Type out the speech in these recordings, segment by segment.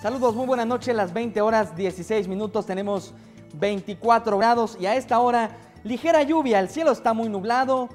Saludos, muy buenas noches, las 20 horas 16 minutos, tenemos 24 grados y a esta hora ligera lluvia, el cielo está muy nublado,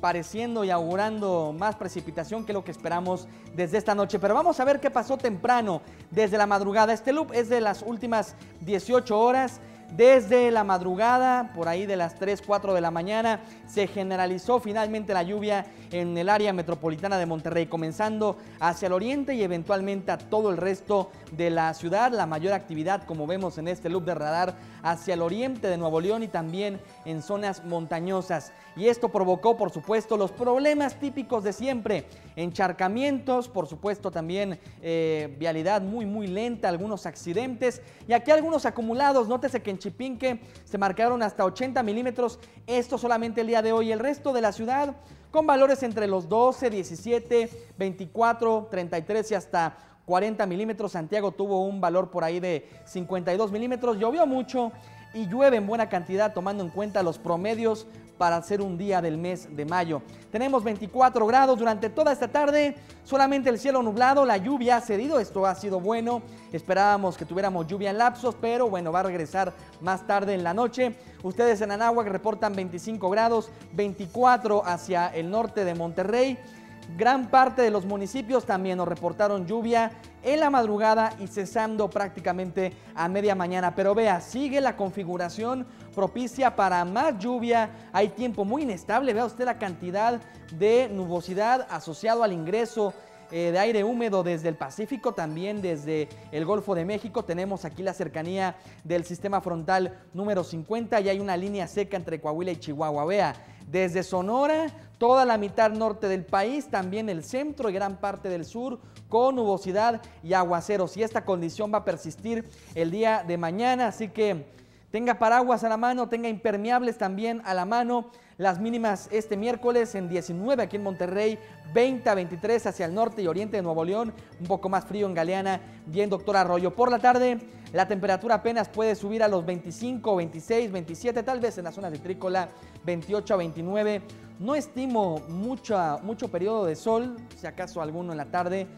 pareciendo y augurando más precipitación que lo que esperamos desde esta noche. Pero vamos a ver qué pasó temprano desde la madrugada. Este loop es de las últimas 18 horas desde la madrugada, por ahí de las 3, 4 de la mañana, se generalizó finalmente la lluvia en el área metropolitana de Monterrey, comenzando hacia el oriente y eventualmente a todo el resto de la ciudad. La mayor actividad, como vemos en este loop de radar, hacia el oriente de Nuevo León y también en zonas montañosas. Y esto provocó, por supuesto, los problemas típicos de siempre. Encharcamientos, por supuesto, también eh, vialidad muy, muy lenta, algunos accidentes y aquí algunos acumulados. Nótese que en Chipinque se marcaron hasta 80 milímetros. Esto solamente el día de hoy. El resto de la ciudad con valores entre los 12, 17, 24, 33 y hasta 40 milímetros. Santiago tuvo un valor por ahí de 52 milímetros. Llovió mucho y llueve en buena cantidad tomando en cuenta los promedios para hacer un día del mes de mayo. Tenemos 24 grados durante toda esta tarde, solamente el cielo nublado, la lluvia ha cedido, esto ha sido bueno, esperábamos que tuviéramos lluvia en lapsos, pero bueno, va a regresar más tarde en la noche. Ustedes en Anáhuac reportan 25 grados, 24 hacia el norte de Monterrey. Gran parte de los municipios también nos reportaron lluvia en la madrugada y cesando prácticamente a media mañana. Pero vea, sigue la configuración propicia para más lluvia. Hay tiempo muy inestable. Vea usted la cantidad de nubosidad asociado al ingreso eh, de aire húmedo desde el Pacífico, también desde el Golfo de México. Tenemos aquí la cercanía del sistema frontal número 50 y hay una línea seca entre Coahuila y Chihuahua. Vea, desde Sonora, toda la mitad norte del país, también el centro y gran parte del sur, con nubosidad y aguaceros. Y esta condición va a persistir el día de mañana, así que tenga paraguas a la mano, tenga impermeables también a la mano. Las mínimas este miércoles en 19 aquí en Monterrey, 20 a 23 hacia el norte y oriente de Nuevo León, un poco más frío en Galeana, bien Doctor Arroyo. Por la tarde, la temperatura apenas puede subir a los 25, 26, 27, tal vez en la zona de Trícola, 28 a 29. No estimo mucho, mucho periodo de sol, si acaso alguno en la tarde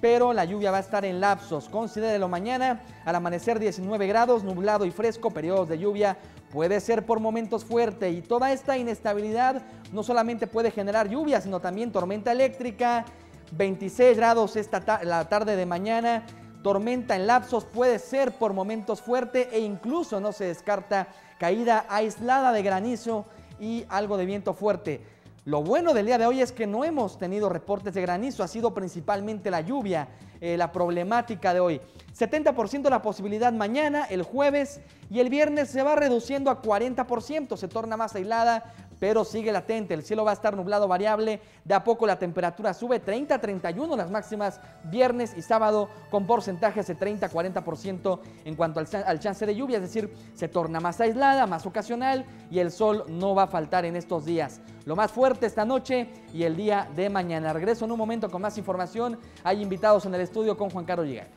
pero la lluvia va a estar en lapsos. Considérelo mañana, al amanecer 19 grados, nublado y fresco, periodos de lluvia. Puede ser por momentos fuerte y toda esta inestabilidad no solamente puede generar lluvia, sino también tormenta eléctrica. 26 grados esta la tarde de mañana, tormenta en lapsos puede ser por momentos fuerte e incluso no se descarta caída aislada de granizo y algo de viento fuerte. Lo bueno del día de hoy es que no hemos tenido reportes de granizo, ha sido principalmente la lluvia eh, la problemática de hoy. 70% la posibilidad mañana, el jueves y el viernes se va reduciendo a 40%, se torna más aislada, pero sigue latente. El cielo va a estar nublado variable. De a poco la temperatura sube 30 a 31 las máximas viernes y sábado con porcentajes de 30 a 40% en cuanto al, al, chance de lluvia. Es decir, se torna más aislada, más ocasional y el sol no va a faltar en estos días. Lo más fuerte esta noche y el día de mañana. Regreso en un momento con más información. Hay invitados en el estudio con Juan Carlos Llegar.